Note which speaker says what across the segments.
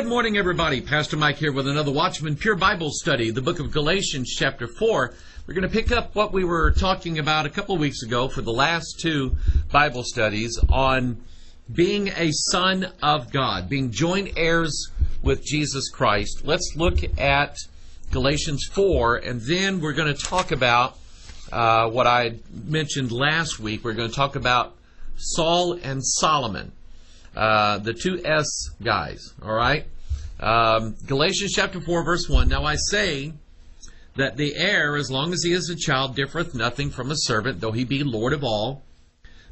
Speaker 1: Good morning, everybody. Pastor Mike here with another Watchman Pure Bible study, the book of Galatians, chapter 4. We're going to pick up what we were talking about a couple weeks ago for the last two Bible studies on being a son of God, being joint heirs with Jesus Christ. Let's look at Galatians 4, and then we're going to talk about uh, what I mentioned last week. We're going to talk about Saul and Solomon. Uh, the two S guys, all right? Um, Galatians chapter 4, verse 1. Now I say that the heir, as long as he is a child, differeth nothing from a servant, though he be Lord of all,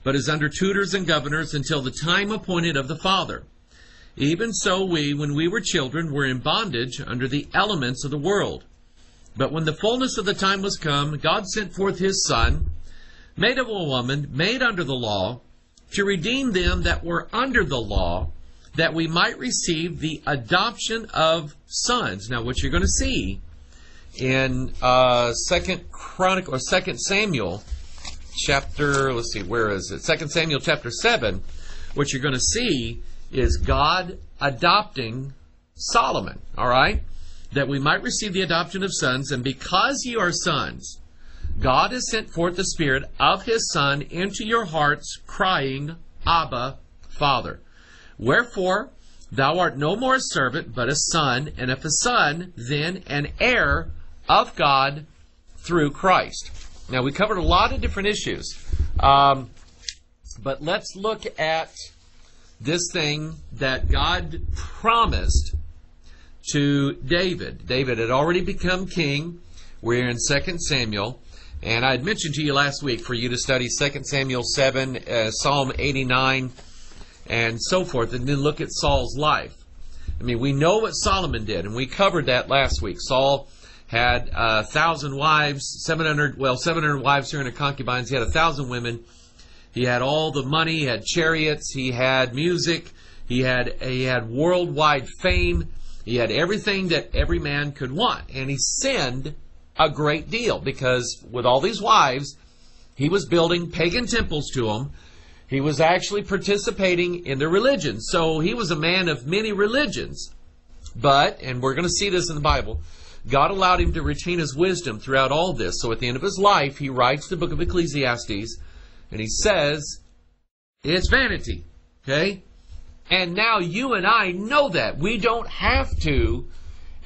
Speaker 1: but is under tutors and governors until the time appointed of the Father. Even so, we, when we were children, were in bondage under the elements of the world. But when the fullness of the time was come, God sent forth his Son, made of a woman, made under the law, to redeem them that were under the law, that we might receive the adoption of sons. Now, what you're going to see in uh, Second Chronicle or Second Samuel, chapter let's see, where is it? Second Samuel chapter seven. What you're going to see is God adopting Solomon. All right, that we might receive the adoption of sons, and because ye are sons, God has sent forth the Spirit of His Son into your hearts, crying, Abba, Father. Wherefore, thou art no more a servant, but a son, and if a son, then an heir of God through Christ. Now, we covered a lot of different issues, um, but let's look at this thing that God promised to David. David had already become king. We're in 2 Samuel. And I had mentioned to you last week for you to study 2 Samuel 7, uh, Psalm 89, and so forth, and then look at Saul's life. I mean, we know what Solomon did, and we covered that last week. Saul had a uh, thousand wives, 700, well, 700 wives, 300 concubines. He had a thousand women. He had all the money. He had chariots. He had music. He had he had worldwide fame. He had everything that every man could want, and he sinned a great deal because with all these wives, he was building pagan temples to them. He was actually participating in their religion. So he was a man of many religions. But, and we're going to see this in the Bible, God allowed him to retain his wisdom throughout all this. So at the end of his life, he writes the book of Ecclesiastes and he says, it's vanity. Okay? And now you and I know that. We don't have to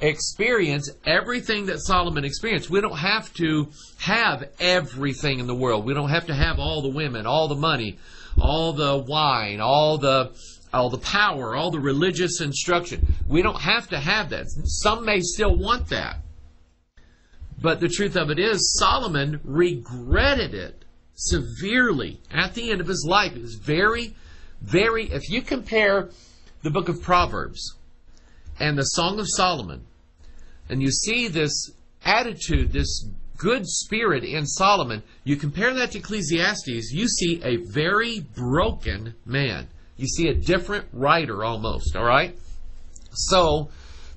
Speaker 1: experience everything that Solomon experienced. We don't have to have everything in the world. We don't have to have all the women, all the money, all the wine, all the all the power, all the religious instruction. We don't have to have that. Some may still want that. But the truth of it is Solomon regretted it severely at the end of his life. It was very very if you compare the book of Proverbs and the Song of Solomon, and you see this attitude, this good spirit in Solomon, you compare that to Ecclesiastes, you see a very broken man. You see a different writer almost, all right? So,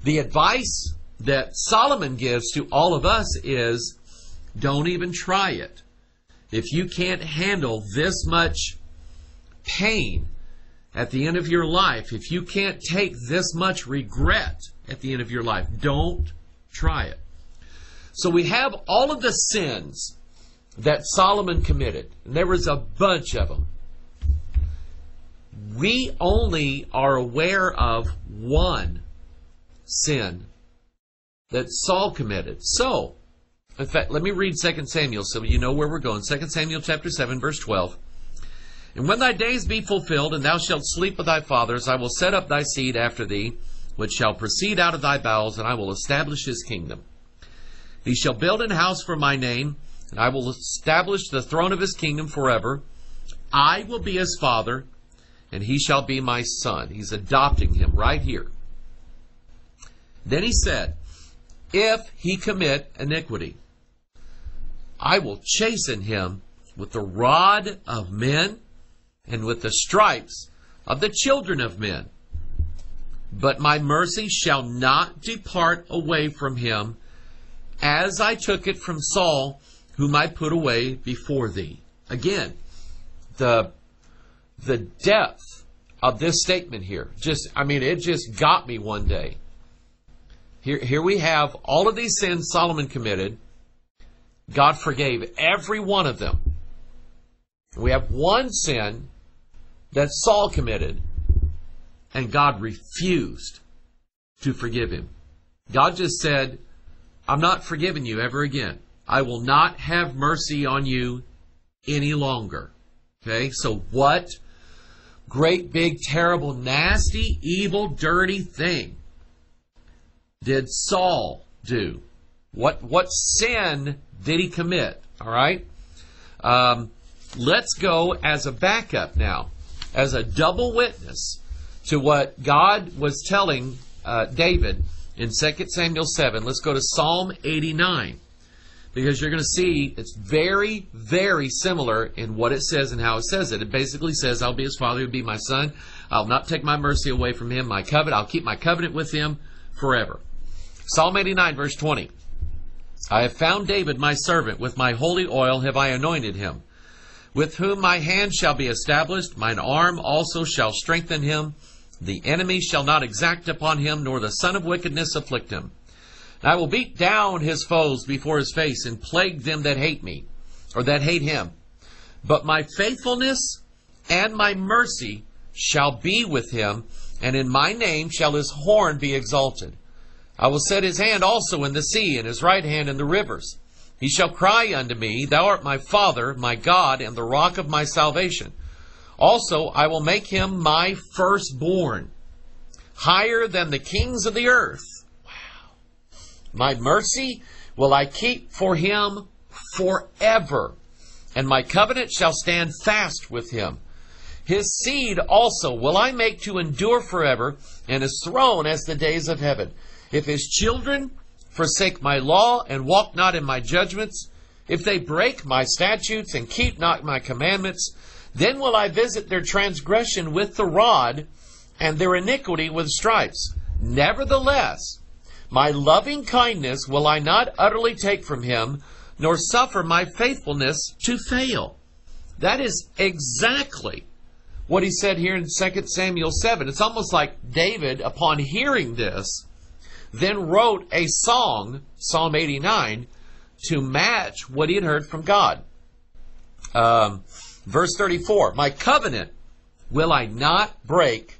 Speaker 1: the advice that Solomon gives to all of us is don't even try it. If you can't handle this much pain at the end of your life, if you can't take this much regret at the end of your life, don't try it. So we have all of the sins that Solomon committed, and there was a bunch of them. We only are aware of one sin that Saul committed. So, in fact, let me read 2 Samuel so you know where we're going. 2 Samuel chapter 7 verse 12. And when thy days be fulfilled, and thou shalt sleep with thy fathers, I will set up thy seed after thee, which shall proceed out of thy bowels, and I will establish his kingdom. He shall build an house for my name, and I will establish the throne of his kingdom forever. I will be his father, and he shall be my son. He's adopting him right here. Then he said, If he commit iniquity, I will chasten him with the rod of men and with the stripes of the children of men. But my mercy shall not depart away from him, as I took it from Saul, whom I put away before thee. Again, the, the depth of this statement here. Just, I mean, it just got me one day. Here, here we have all of these sins Solomon committed. God forgave every one of them. We have one sin that Saul committed, and God refused to forgive him. God just said, I'm not forgiving you ever again. I will not have mercy on you any longer. Okay, so what great, big, terrible, nasty, evil, dirty thing did Saul do? What, what sin did he commit? All right? Um, let's go as a backup now, as a double witness to what God was telling uh, David in 2 Samuel 7. Let's go to Psalm 89 because you're going to see it's very, very similar in what it says and how it says it. It basically says, I'll be his father, he'll be my son. I'll not take my mercy away from him, my covenant. I'll keep my covenant with him forever. Psalm 89, verse 20. I have found David my servant, with my holy oil have I anointed him. With whom my hand shall be established, mine arm also shall strengthen him. The enemy shall not exact upon him, nor the son of wickedness afflict him. I will beat down his foes before his face and plague them that hate me, or that hate him. But my faithfulness and my mercy shall be with him, and in my name shall his horn be exalted. I will set his hand also in the sea, and his right hand in the rivers. He shall cry unto me, Thou art my Father, my God, and the rock of my salvation. Also I will make him my firstborn, higher than the kings of the earth. My mercy will I keep for him forever, and my covenant shall stand fast with him. His seed also will I make to endure forever, and his throne as the days of heaven. If his children forsake my law and walk not in my judgments, if they break my statutes and keep not my commandments, then will I visit their transgression with the rod and their iniquity with stripes. Nevertheless, my loving kindness will I not utterly take from him, nor suffer my faithfulness to fail. That is exactly what he said here in 2 Samuel 7. It's almost like David, upon hearing this, then wrote a song, Psalm 89, to match what he had heard from God. Um, verse 34 My covenant will I not break,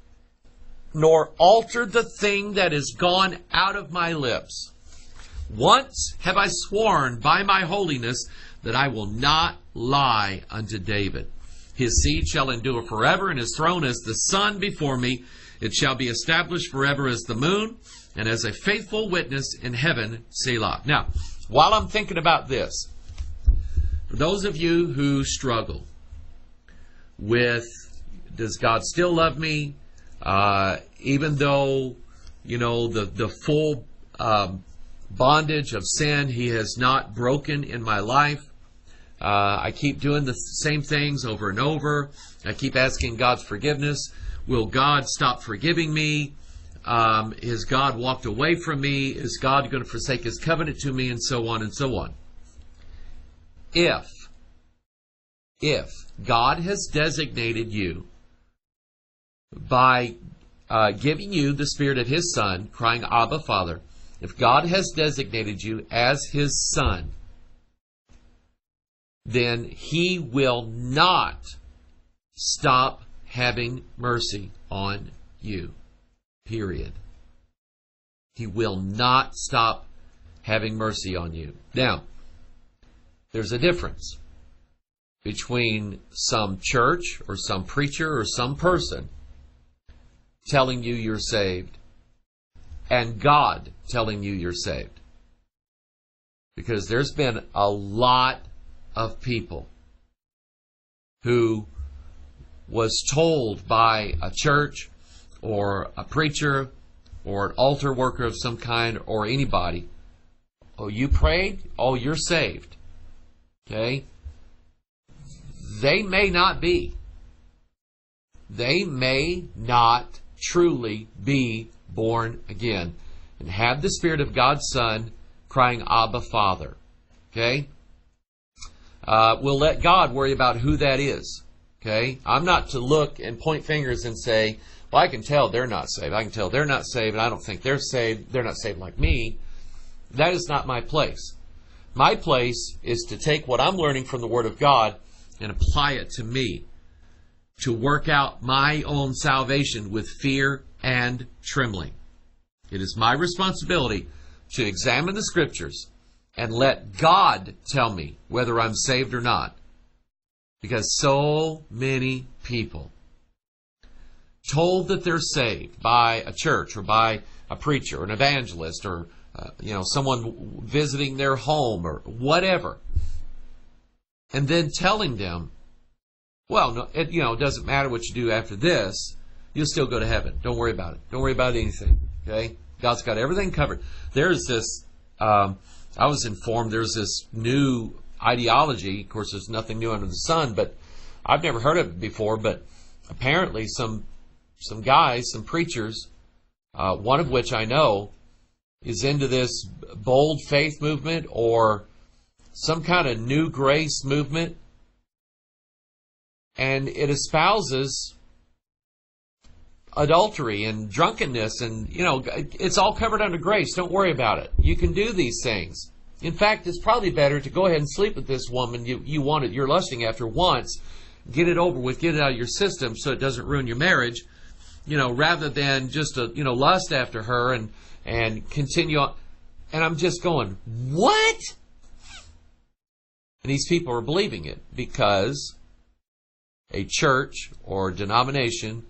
Speaker 1: nor alter the thing that is gone out of my lips. Once have I sworn by my holiness that I will not lie unto David. His seed shall endure forever, and his throne as the sun before me. It shall be established forever as the moon, and as a faithful witness in heaven, Selah. Now, while I'm thinking about this, for those of you who struggle with, does God still love me? Uh, even though, you know, the, the full um, bondage of sin He has not broken in my life. Uh, I keep doing the same things over and over. I keep asking God's forgiveness. Will God stop forgiving me? Um, has God walked away from me? Is God going to forsake his covenant to me? And so on and so on. If, if God has designated you by uh, giving you the Spirit of His Son, crying, Abba, Father, if God has designated you as His Son, then He will not stop having mercy on you. Period. He will not stop having mercy on you. Now, there's a difference between some church or some preacher or some person telling you you're saved and God telling you you're saved. Because there's been a lot of people who was told by a church or a preacher or an altar worker of some kind or anybody, oh, you prayed? Oh, you're saved. Okay? They may not be. They may not truly be born again and have the Spirit of God's Son crying, Abba, Father. Okay? Uh, we'll let God worry about who that is. Okay? I'm not to look and point fingers and say, well, I can tell they're not saved. I can tell they're not saved, and I don't think they're saved. They're not saved like me. That is not my place. My place is to take what I'm learning from the Word of God and apply it to me, to work out my own salvation with fear and trembling. It is my responsibility to examine the Scriptures and let God tell me whether I'm saved or not. Because so many people told that they're saved by a church or by a preacher or an evangelist or uh, you know someone visiting their home or whatever. And then telling them well no, it you know it doesn't matter what you do after this you'll still go to heaven. Don't worry about it. Don't worry about anything. Okay? God's got everything covered. There's this um, i was informed there's this new ideology. Of course there's nothing new under the sun but i've never heard of it before but apparently some some guys, some preachers, uh, one of which I know is into this bold faith movement or some kind of new grace movement. And it espouses adultery and drunkenness and you know it's all covered under grace. Don't worry about it. You can do these things. In fact it's probably better to go ahead and sleep with this woman you, you wanted you're lusting after once get it over with get it out of your system so it doesn't ruin your marriage you know, rather than just a, you know, lust after her and, and continue on. And I'm just going, what? And these people are believing it because a church or a denomination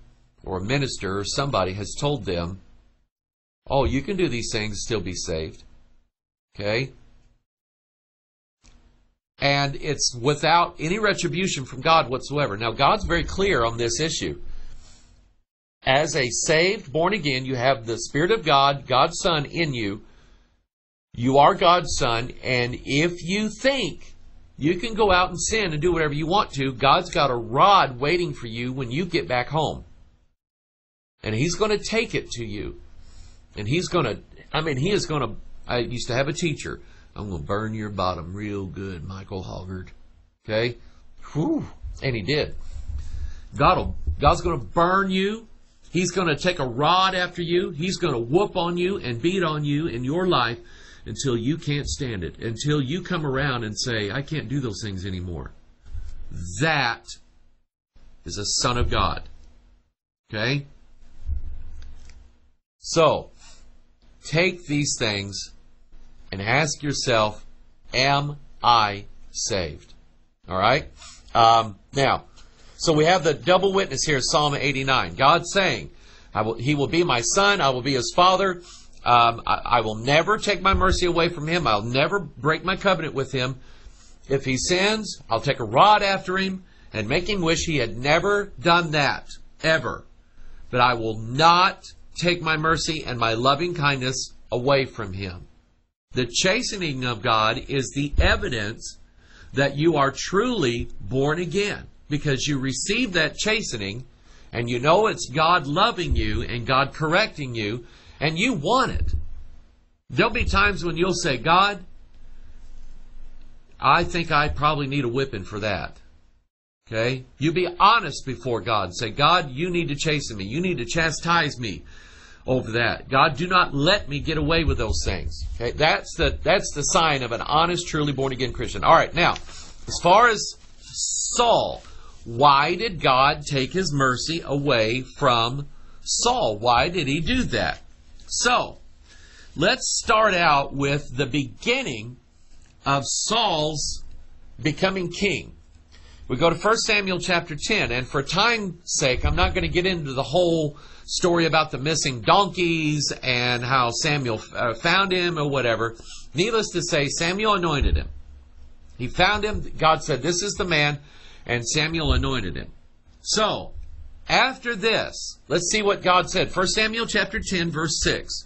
Speaker 1: or a minister or somebody has told them, oh, you can do these things still be saved. Okay? And it's without any retribution from God whatsoever. Now, God's very clear on this issue as a saved, born again, you have the Spirit of God, God's Son in you. You are God's Son, and if you think you can go out and sin and do whatever you want to, God's got a rod waiting for you when you get back home. And He's going to take it to you. And He's going to, I mean, He is going to, I used to have a teacher. I'm going to burn your bottom real good, Michael Hoggard. Okay? Whew. And He did. God will, God's going to burn you He's going to take a rod after you. He's going to whoop on you and beat on you in your life until you can't stand it, until you come around and say, I can't do those things anymore. That is a son of God. Okay? So, take these things and ask yourself, Am I saved? All right? Um, now, so we have the double witness here, Psalm 89. God saying, will, He will be my son, I will be his father. Um, I, I will never take my mercy away from him. I'll never break my covenant with him. If he sins, I'll take a rod after him and make him wish he had never done that, ever. But I will not take my mercy and my loving kindness away from him. The chastening of God is the evidence that you are truly born again because you receive that chastening and you know it's God loving you and God correcting you and you want it. There'll be times when you'll say, God, I think I probably need a whipping for that. Okay? You be honest before God. Say, God, you need to chasten me. You need to chastise me over that. God, do not let me get away with those things. Okay? That's the that's the sign of an honest, truly born again Christian. All right, now, as far as Saul, why did God take his mercy away from Saul? Why did he do that? So, let's start out with the beginning of Saul's becoming king. We go to 1 Samuel chapter 10, and for time's sake, I'm not going to get into the whole story about the missing donkeys and how Samuel uh, found him or whatever. Needless to say, Samuel anointed him. He found him. God said, This is the man and Samuel anointed him. So, after this, let's see what God said. 1 Samuel chapter 10 verse 6.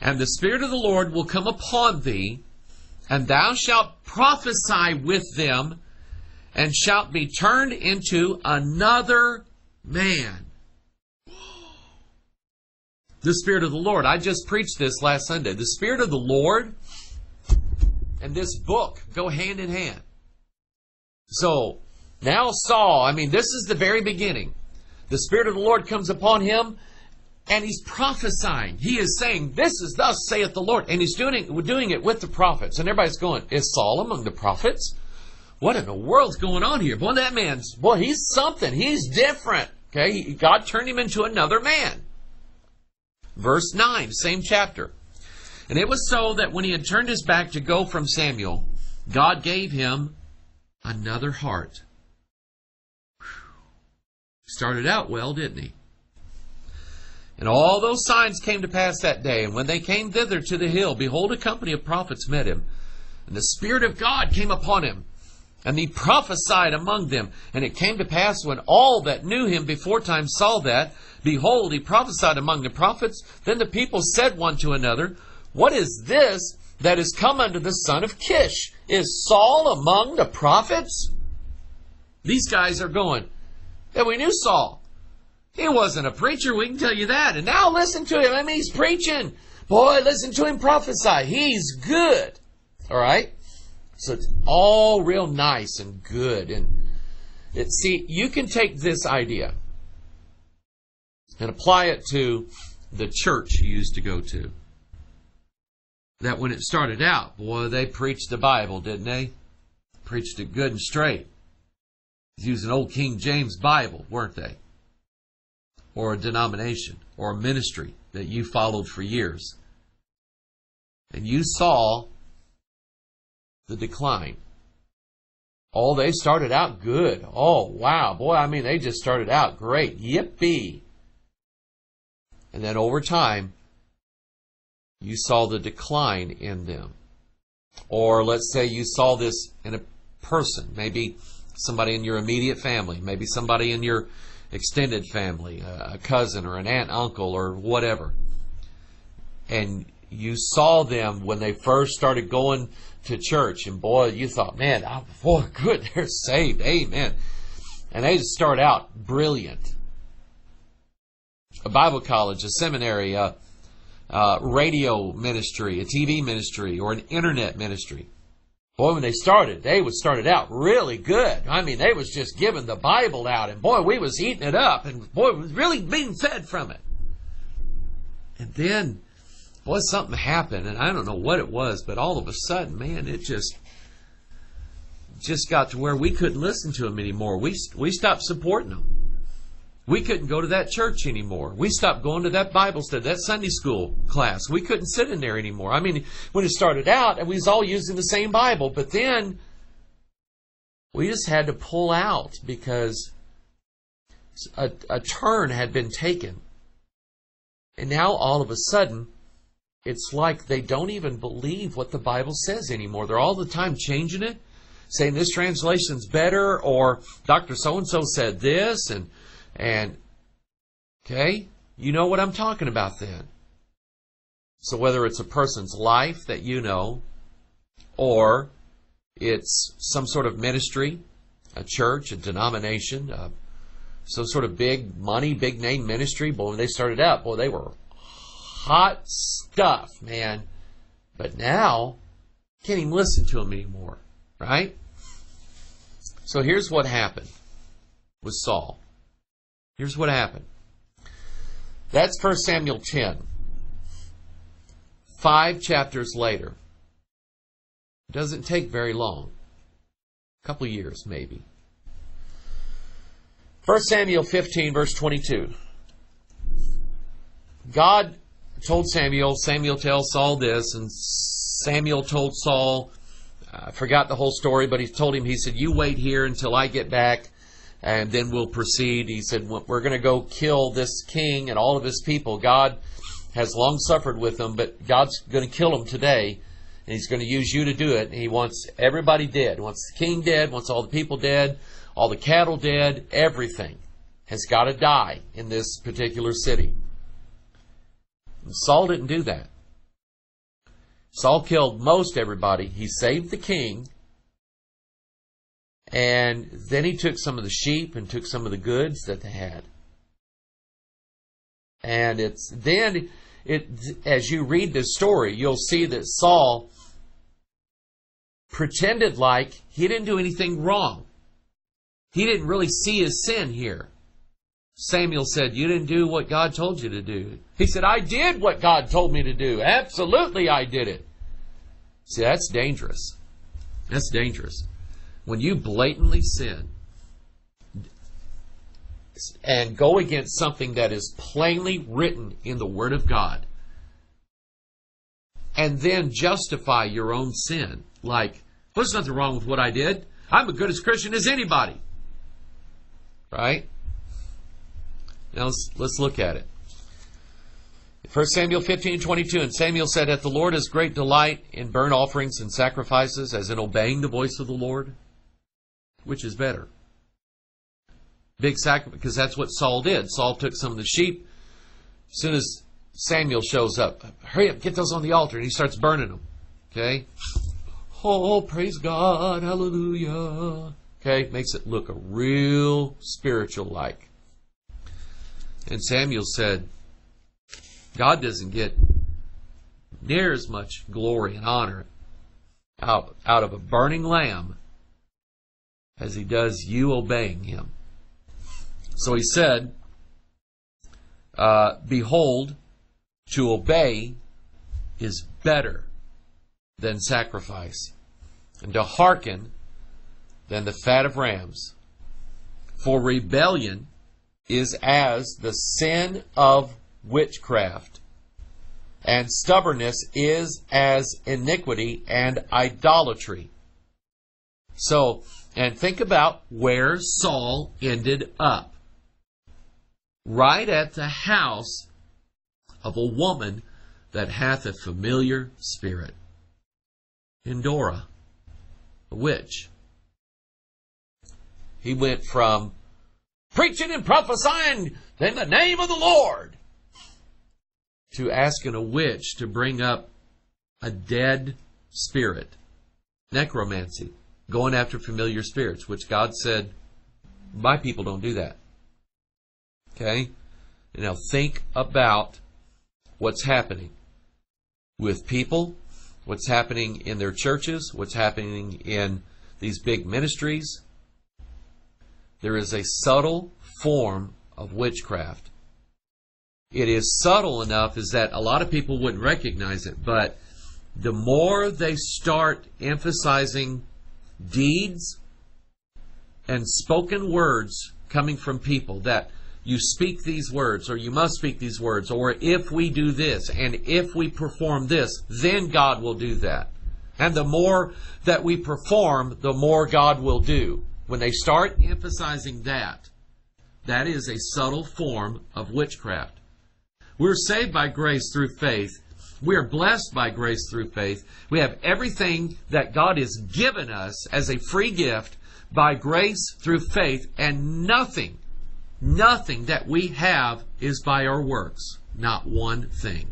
Speaker 1: And the Spirit of the Lord will come upon thee, and thou shalt prophesy with them, and shalt be turned into another man. The Spirit of the Lord. I just preached this last Sunday. The Spirit of the Lord and this book go hand in hand. So, Now Saul, I mean, this is the very beginning. The Spirit of the Lord comes upon him, and he's prophesying. He is saying, This is thus saith the Lord. And he's doing doing it with the prophets. And everybody's going, Is Saul among the prophets? What in the world's going on here? Boy, that man's, boy, he's something. He's different. Okay, God turned him into another man. Verse 9, same chapter. And it was so that when he had turned his back to go from Samuel, God gave him another heart. Started out well, didn't he? And all those signs came to pass that day. And when they came thither to the hill, behold, a company of prophets met him. And the Spirit of God came upon him. And he prophesied among them. And it came to pass when all that knew him before time saw that, behold, he prophesied among the prophets. Then the people said one to another, What is this that is come unto the son of Kish? Is Saul among the prophets? These guys are going, Yeah, we knew Saul. He wasn't a preacher, we can tell you that. And now listen to him. I mean, he's preaching. Boy, listen to him prophesy. He's good. All right? So it's all real nice and good. And it, see, you can take this idea and apply it to the church you used to go to. That when it started out, boy, they preached the Bible, didn't they? Preached it good and straight. Using old King James Bible, weren't they? Or a denomination or a ministry that you followed for years. And you saw the decline. Oh, they started out good. Oh, wow. Boy, I mean, they just started out great. Yippee. And then over time, you saw the decline in them. Or let's say you saw this in a person, maybe somebody in your immediate family, maybe somebody in your extended family, a cousin or an aunt, uncle, or whatever. And you saw them when they first started going to church, and boy, you thought, man, oh, boy, good, they're saved, amen. And they just start out brilliant. A Bible college, a seminary, a, a radio ministry, a TV ministry, or an internet ministry. Boy, when they started, they was started out really good. I mean, they was just giving the Bible out, and boy, we was eating it up, and boy, was really being fed from it. And then boy, something happened, and I don't know what it was, but all of a sudden, man, it just just got to where we couldn't listen to them anymore. We we stopped supporting them. We couldn't go to that church anymore. We stopped going to that Bible study, that Sunday school class. We couldn't sit in there anymore. I mean, when it started out, and we was all using the same Bible, but then we just had to pull out because a, a turn had been taken. And now all of a sudden, it's like they don't even believe what the Bible says anymore. They're all the time changing it, saying this translation's better, or Dr. So and so said this, and and okay, you know what I'm talking about then. So whether it's a person's life that you know, or it's some sort of ministry, a church, a denomination, uh, some sort of big money, big name ministry. Boy, when they started out, boy, they were hot stuff, man. But now, can't even listen to them anymore, right? So here's what happened with Saul. Here's what happened. That's 1 Samuel 10. Five chapters later. It doesn't take very long. A couple years, maybe. 1 Samuel 15, verse 22. God told Samuel, Samuel tells Saul this, and Samuel told Saul, I forgot the whole story, but he told him, he said, You wait here until I get back, and then we'll proceed. He said, We're going to go kill this king and all of his people. God has long suffered with them, but God's going to kill them today, and he's going to use you to do it. And he wants everybody dead. He wants the king dead, wants all the people dead, all the cattle dead, everything has got to die in this particular city. And Saul didn't do that. Saul killed most everybody. He saved the king. And then he took some of the sheep and took some of the goods that they had. And it's then it as you read this story, you'll see that Saul pretended like he didn't do anything wrong. he didn't really see his sin here. Samuel said, You didn't do what God told you to do. He said, I did what God told me to do. Absolutely, I did it. See, that's dangerous. That's dangerous. When you blatantly sin and go against something that is plainly written in the Word of God, and then justify your own sin, like, well, there's nothing wrong with what I did. I'm as good as Christian as anybody. Right? Now let's, let's look at it. 1 Samuel 15, 22, and Samuel said, Hath the Lord has great delight in burnt offerings and sacrifices as in obeying the voice of the Lord? Which is better? Big sacrifice, because that's what Saul did. Saul took some of the sheep. As soon as Samuel shows up, hurry up, get those on the altar, and he starts burning them. Okay? Oh, praise God, hallelujah. Okay, makes it look a real spiritual like. And Samuel said, God doesn't get near as much glory and honor out, out of a burning lamb as he does you obeying him. So he said, uh, Behold, to obey is better than sacrifice, and to hearken than the fat of rams. For rebellion is as the sin of witchcraft, and stubbornness is as iniquity and idolatry. So, and think about where Saul ended up. Right at the house of a woman that hath a familiar spirit. Endora, a witch. He went from preaching and prophesying in the name of the Lord to asking a witch to bring up a dead spirit. Necromancy. Going after familiar spirits, which God said, my people don't do that. Okay? Now think about what's happening with people, what's happening in their churches, what's happening in these big ministries. There is a subtle form of witchcraft. It is subtle enough is that a lot of people wouldn't recognize it, but the more they start emphasizing deeds and spoken words coming from people that you speak these words, or you must speak these words, or if we do this, and if we perform this, then God will do that. And the more that we perform, the more God will do. When they start emphasizing that, that is a subtle form of witchcraft. We're saved by grace through faith. We are blessed by grace through faith. We have everything that God has given us as a free gift by grace through faith, and nothing Nothing that we have is by our works. Not one thing.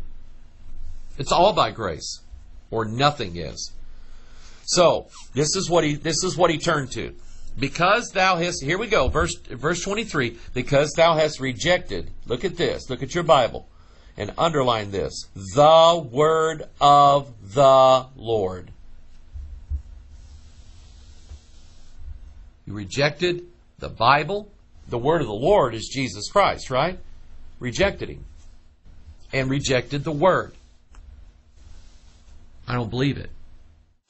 Speaker 1: It's all by grace, or nothing is. So this is what he this is what he turned to. Because thou hast here we go, verse verse 23, because thou hast rejected, look at this, look at your Bible, and underline this, the word of the Lord. You rejected the Bible, the word of the Lord is Jesus Christ, right? Rejected him. And rejected the word. I don't believe it.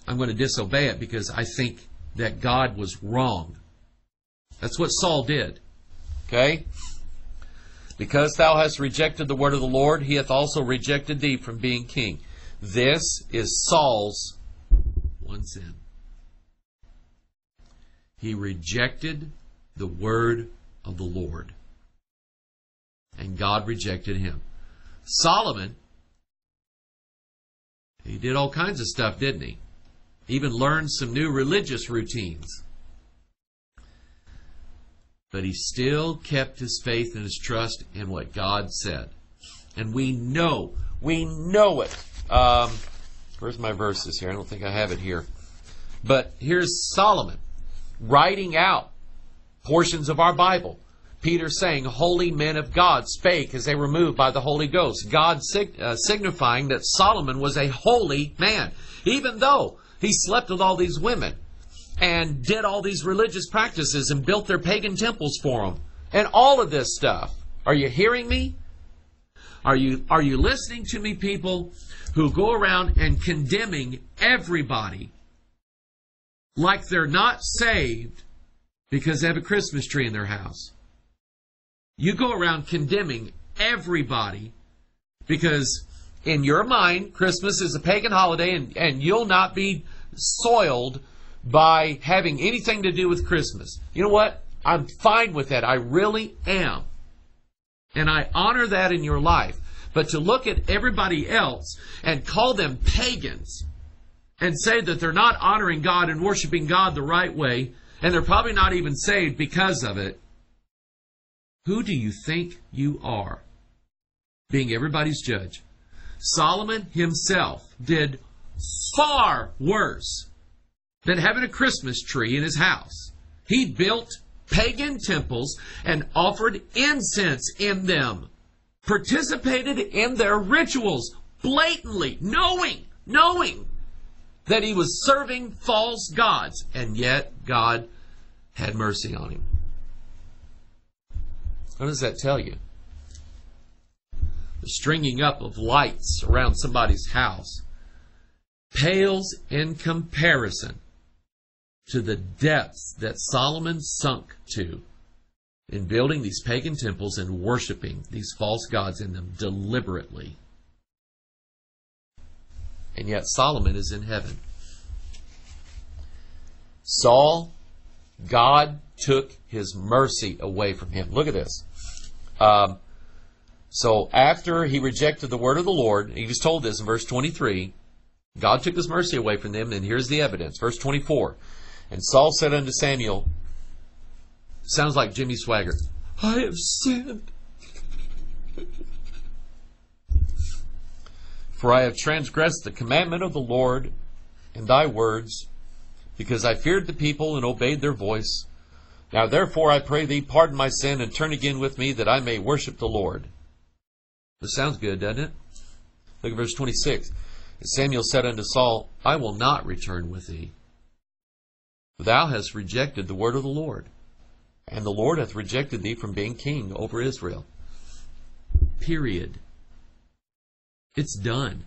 Speaker 1: I'm going to disobey it because I think that God was wrong. That's what Saul did. Okay? Because thou hast rejected the word of the Lord, he hath also rejected thee from being king. This is Saul's one sin. He rejected the word of the Lord. And God rejected him. Solomon, he did all kinds of stuff, didn't he? Even learned some new religious routines. But he still kept his faith and his trust in what God said. And we know, we know it. Um, where's my verses here? I don't think I have it here. But here's Solomon writing out portions of our Bible. Peter saying, Holy men of God spake as they were moved by the Holy Ghost. God sig- uh, signifying that Solomon was a holy man, even though he slept with all these women. And did all these religious practices and built their pagan temples for them and all of this stuff. Are you hearing me? Are you are you listening to me people who go around and condemning everybody like they're not saved because they have a Christmas tree in their house? You go around condemning everybody because in your mind Christmas is a pagan holiday and, and you'll not be soiled by having anything to do with Christmas. You know what? I'm fine with that. I really am. And I honor that in your life. But to look at everybody else and call them pagans and say that they're not honoring God and worshiping God the right way, and they're probably not even saved because of it, who do you think you are? Being everybody's judge. Solomon himself did far worse than having a Christmas tree in his house. He built pagan temples and offered incense in them, participated in their rituals blatantly, knowing, knowing that he was serving false gods, and yet God had mercy on him. What does that tell you? The stringing up of lights around somebody's house pales in comparison to the depths that Solomon sunk to in building these pagan temples and worshiping these false gods in them deliberately. And yet Solomon is in heaven. Saul, God took his mercy away from him. Look at this. Um, so after he rejected the word of the Lord, he was told this in verse 23, God took his mercy away from them, and here's the evidence. Verse 24. And Saul said unto Samuel, sounds like Jimmy Swaggart, I have sinned. For I have transgressed the commandment of the Lord and thy words, because I feared the people and obeyed their voice. Now therefore I pray thee, pardon my sin, and turn again with me, that I may worship the Lord. This sounds good, doesn't it? Look at verse 26. Samuel said unto Saul, I will not return with thee. Thou hast rejected the word of the Lord, and the Lord hath rejected thee from being king over Israel. Period. It's done.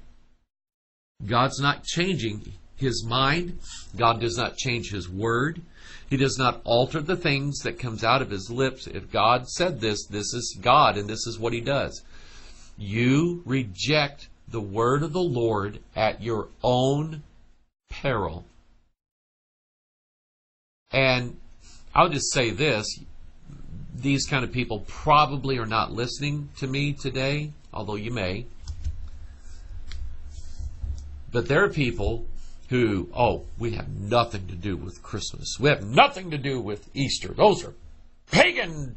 Speaker 1: God's not changing his mind. God does not change his word. He does not alter the things that comes out of his lips. If God said this, this is God and this is what he does. You reject the word of the Lord at your own peril. And I'll just say this these kind of people probably are not listening to me today, although you may. But there are people who, oh, we have nothing to do with Christmas. We have nothing to do with Easter. Those are pagan,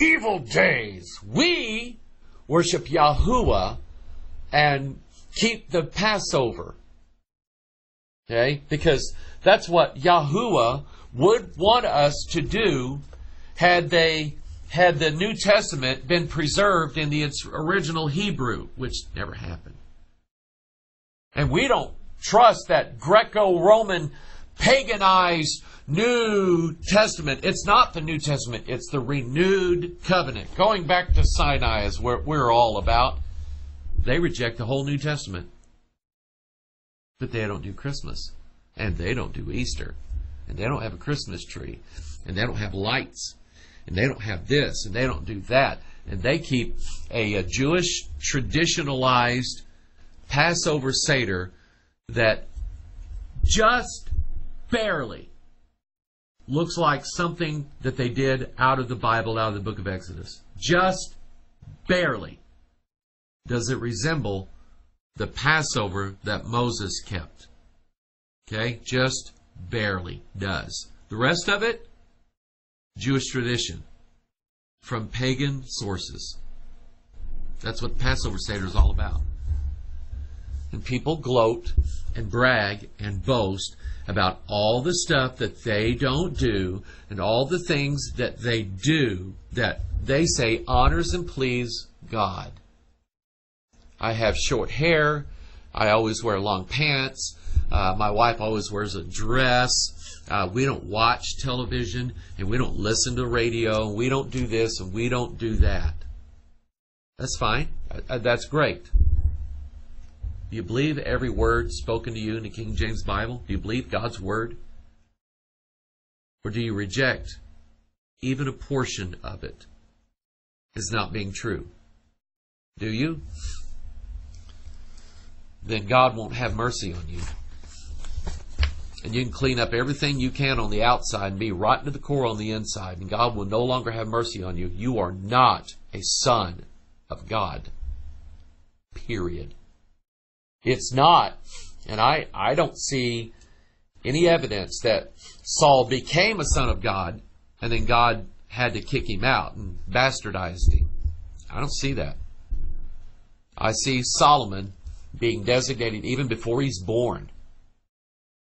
Speaker 1: evil days. We worship Yahuwah and keep the Passover. Okay? Because that's what Yahuwah would want us to do had they had the New Testament been preserved in the, its original Hebrew, which never happened. And we don't trust that Greco-Roman paganized New Testament. It's not the New Testament, it's the renewed covenant. Going back to Sinai is what we're all about. They reject the whole New Testament. But they don't do Christmas. And they don't do Easter and they don't have a Christmas tree, and they don't have lights, and they don't have this, and they don't do that, and they keep a, a Jewish traditionalized Passover Seder that just barely looks like something that they did out of the Bible, out of the book of Exodus. Just barely does it resemble the Passover that Moses kept. Okay? Just barely does. The rest of it, Jewish tradition from pagan sources. That's what Passover Seder is all about. And people gloat and brag and boast about all the stuff that they don't do and all the things that they do that they say honors and please God. I have short hair. I always wear long pants. Uh, my wife always wears a dress. uh, we don't watch television, and we don't listen to radio, we don't do this, and we don't do that. That's fine. Uh, uh that's great. Do you believe every word spoken to you in the King James Bible? Do you believe God's word? Or do you reject even a portion of it as not being true? Do you? Then God won't have mercy on you. And you can clean up everything you can on the outside and be rotten to the core on the inside, and God will no longer have mercy on you. You are not a son of God. Period. It's not, and I, I don't see any evidence that Saul became a son of God and then God had to kick him out and bastardized him. I don't see that. I see Solomon being designated even before he's born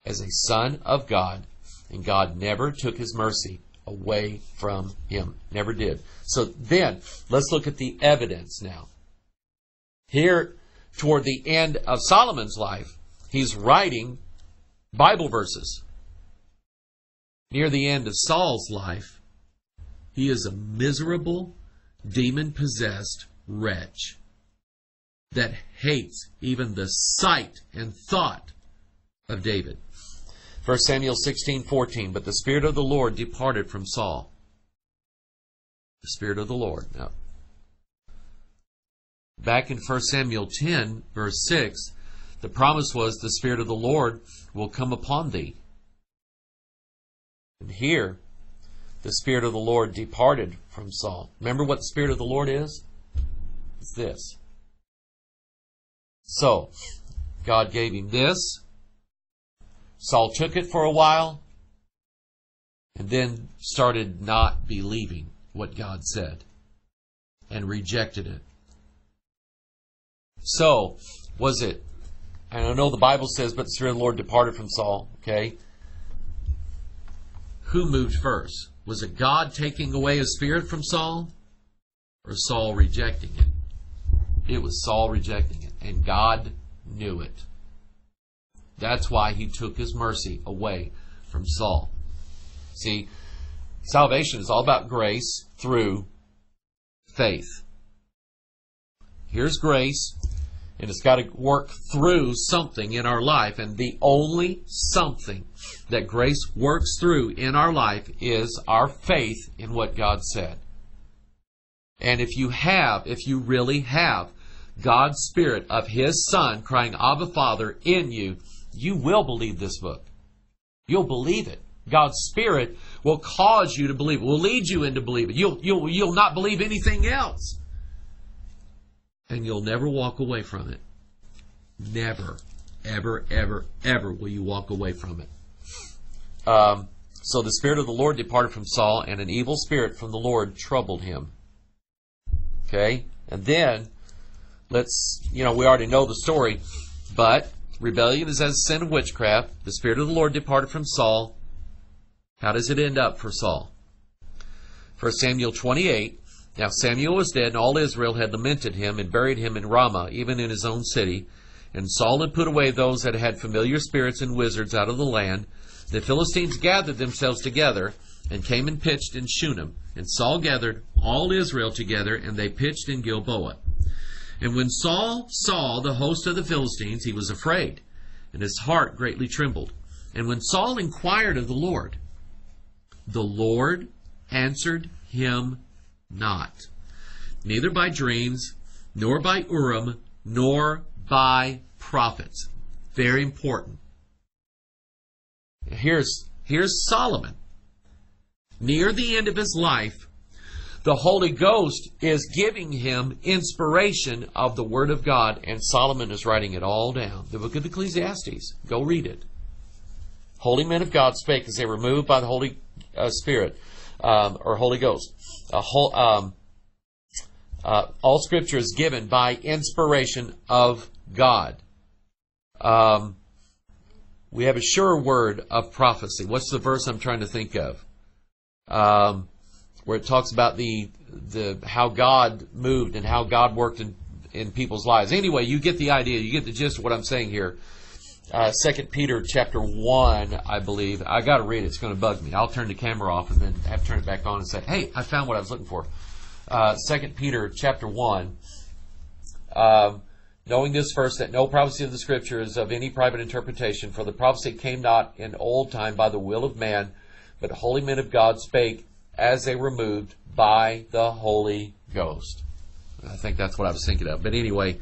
Speaker 1: as a son of God, and God never took his mercy away from him. Never did. So then, let's look at the evidence now. Here, toward the end of Solomon's life, he's writing Bible verses. Near the end of Saul's life, he is a miserable, demon possessed wretch that hates even the sight and thought of David. 1 Samuel 16:14 But the spirit of the Lord departed from Saul. The spirit of the Lord. Now, back in 1 Samuel 10 verse 6, the promise was the spirit of the Lord will come upon thee. And here, the spirit of the Lord departed from Saul. Remember what the spirit of the Lord is? It's this. So, God gave him this. Saul took it for a while and then started not believing what God said and rejected it. So, was it, and I know the Bible says, but the Spirit of the Lord departed from Saul, okay? Who moved first? Was it God taking away his spirit from Saul or Saul rejecting it? It was Saul rejecting it, and God knew it. That's why he took his mercy away from Saul. See, salvation is all about grace through faith. Here's grace, and it's got to work through something in our life, and the only something that grace works through in our life is our faith in what God said. And if you have, if you really have God's Spirit of His Son crying, Abba Father, in you, you will believe this book. You'll believe it. God's Spirit will cause you to believe it, will lead you into believe it. You'll, you'll, you'll not believe anything else. And you'll never walk away from it. Never, ever, ever, ever will you walk away from it. Um, so the Spirit of the Lord departed from Saul, and an evil spirit from the Lord troubled him. Okay? And then, let's, you know, we already know the story, but rebellion is as a sin of witchcraft. The Spirit of the Lord departed from Saul. How does it end up for Saul? 1 Samuel 28. Now Samuel was dead, and all Israel had lamented him and buried him in Ramah, even in his own city. And Saul had put away those that had familiar spirits and wizards out of the land. The Philistines gathered themselves together and came and pitched in Shunem. And Saul gathered all Israel together, and they pitched in Gilboa. And when Saul saw the host of the Philistines, he was afraid, and his heart greatly trembled. And when Saul inquired of the Lord, the Lord answered him not, neither by dreams, nor by Urim, nor by prophets. Very important. Here's, here's Solomon. Near the end of his life, the Holy Ghost is giving him inspiration of the Word of God, and Solomon is writing it all down. The book of Ecclesiastes. Go read it. Holy men of God spake as they were moved by the Holy uh, Spirit um, or Holy Ghost. Whole, um, uh, all Scripture is given by inspiration of God. Um, we have a sure word of prophecy. What's the verse I'm trying to think of? Um, where it talks about the the how God moved and how God worked in in people's lives. Anyway, you get the idea. You get the gist of what I'm saying here. uh, 2 Peter chapter 1, I believe. I got to read it. It's going to bug me. I'll turn the camera off and then have to turn it back on and say, hey, I found what I was looking for. Uh, 2 Peter chapter 1. Um, knowing this first, that no prophecy of the Scripture is of any private interpretation, for the prophecy came not in old time by the will of man, but holy men of God spake as they were moved by the Holy Ghost. I think that's what I was thinking of. But anyway,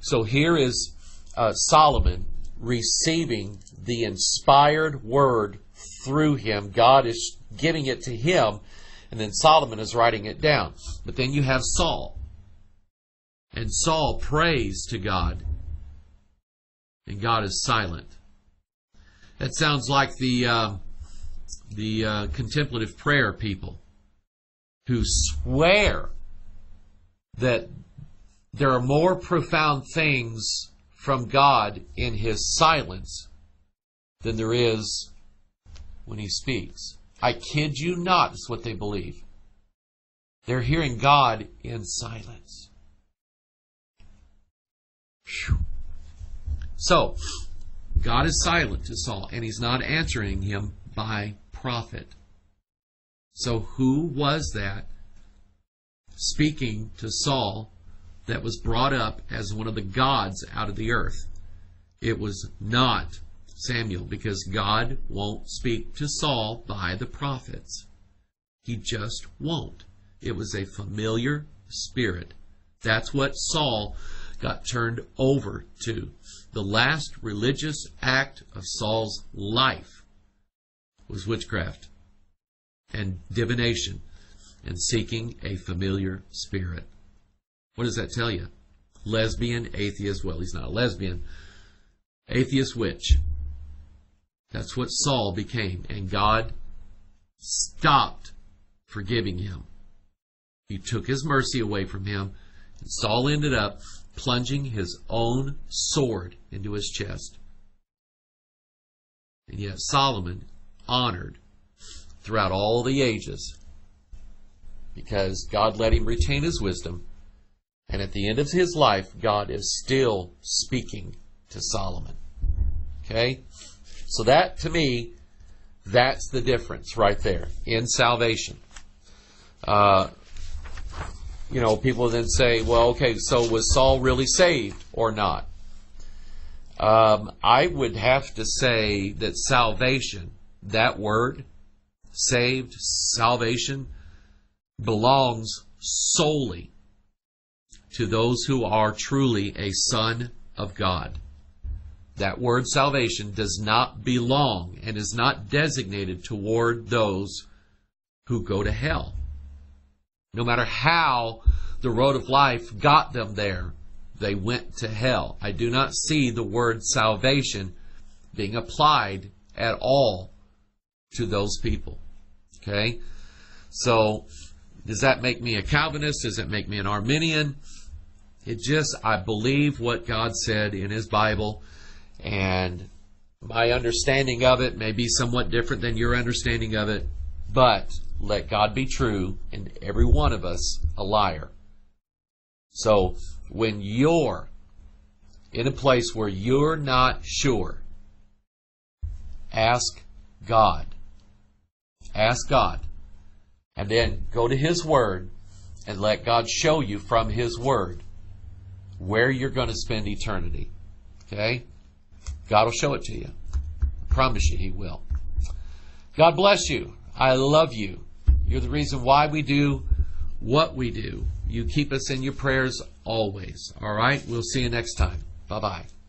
Speaker 1: so here is uh, Solomon receiving the inspired word through him. God is giving it to him, and then Solomon is writing it down. But then you have Saul. And Saul prays to God, and God is silent. That sounds like the uh, the uh, contemplative prayer people who swear that there are more profound things from God in his silence than there is when he speaks. I kid you not, is what they believe. They're hearing God in silence. Whew. So, God is silent to Saul, and he's not answering him by prophet. So, who was that speaking to Saul that was brought up as one of the gods out of the earth. It was not Samuel because God won't speak to Saul by the prophets. He just won't. It was a familiar spirit. That's what Saul got turned over to. The last religious act of Saul's life was witchcraft and divination and seeking a familiar spirit. What does that tell you? Lesbian, atheist, well, he's not a lesbian. Atheist witch. That's what Saul became, and God stopped forgiving him. He took his mercy away from him, and Saul ended up plunging his own sword into his chest. And yet Solomon honored throughout all the ages because God let him retain his wisdom and at the end of his life, God is still speaking to Solomon. Okay? So that, to me, that's the difference right there in salvation. Uh, you know, people then say, well, okay, so was Saul really saved or not? Um, I would have to say that salvation, that word, saved, salvation, belongs solely to those who are truly a son of God. That word salvation does not belong and is not designated toward those who go to hell. No matter how the road of life got them there, they went to hell. I do not see the word salvation being applied at all to those people. Okay? So, does that make me a Calvinist? Does it make me an Arminian? It just, I believe what God said in His Bible, and my understanding of it may be somewhat different than your understanding of it, but let God be true and every one of us a liar. So when you're in a place where you're not sure, ask God. Ask God. And then go to His Word and let God show you from His Word where you're going to spend eternity. Okay? God will show it to you. I promise you He will. God bless you. I love you. You're the reason why we do what we do. You keep us in your prayers always. All right? We'll see you next time. Bye bye.